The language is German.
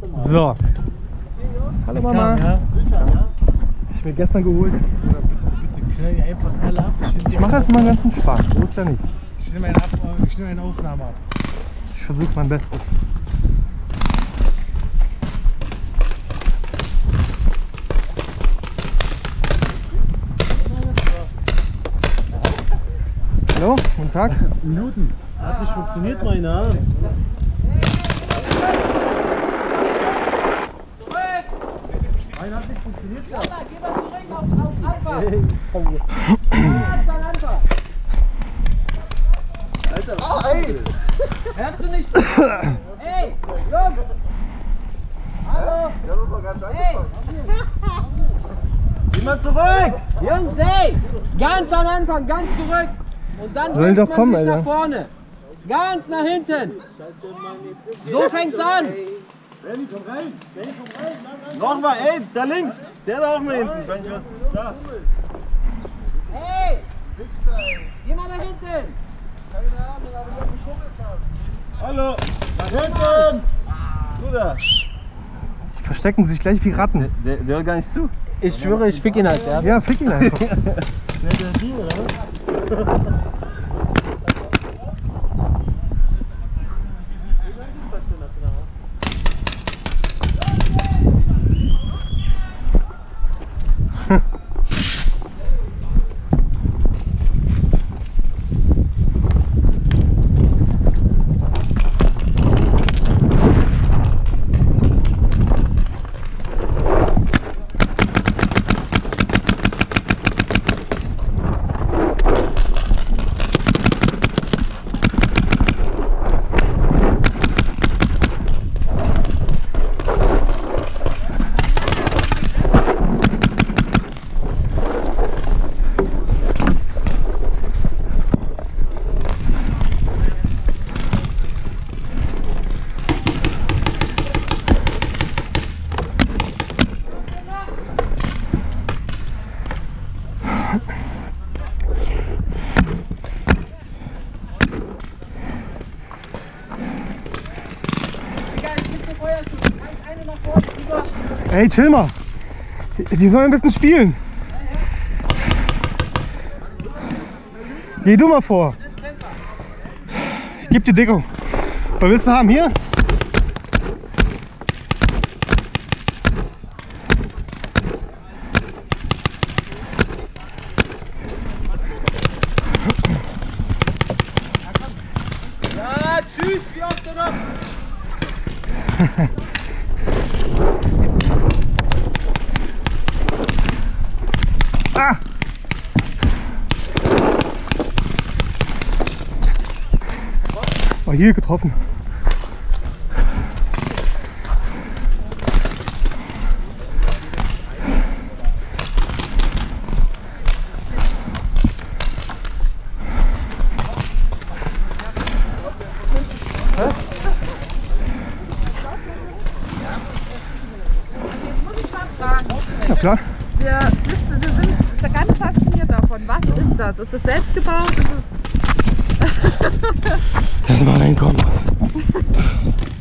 So. Hallo Mama. Ich mir gestern geholt. Bitte knall die einfach alle ab. Ich, mache jetzt mal einen ganzen Spaß. So ist ja nicht. ich nehme eine, ab, ich nehme eine Aufnahme ab. Ich versuche mein Bestes. Hallo, guten Tag. Minuten. Hat nicht funktioniert, meine Arme. Jalla, geh mal zurück auf, Ganz an Anfang. Hörst du nicht? Ey, Jung! Hallo! Hey! Geh mal zurück! Jungs, ey! Ganz an Anfang, ganz zurück! Und dann Sollen bringt doch man kommen, sich nach Alter. vorne. Ganz nach hinten. So fängt's an. Nochmal, ey, da links! Der da auch mal hinten. Ich weiß nicht, was da Hey! Geh mal nach hinten. Hallo! Da hinten! Du da! Die verstecken sich gleich wie Ratten. Der, der hört gar nicht zu. Ich schwöre, ich fick ihn halt, ja. Ja, fick ihn einfach. Der, der die, oder? Ey, chill mal. Die sollen ein bisschen spielen. Geh du mal vor. Ich geb dir Deckung. Was willst du haben? Hier? Tschüss, wie oft du noch? Ah! Oh, hier getroffen. Fragen. Ja klar. Wir, wir sind ist ganz fasziniert davon. Was ist das? Ist das selbst gebaut? Ist es Lass mal reinkommen.